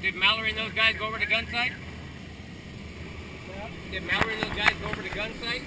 did Mallory and those guys go over to gun site? Did Mallory and those guys go over to gun site?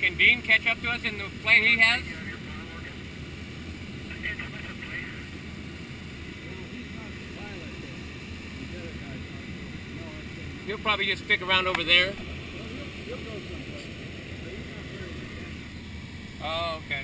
Can Dean catch up to us in the plane he has? He'll probably just stick around over there. Oh, okay.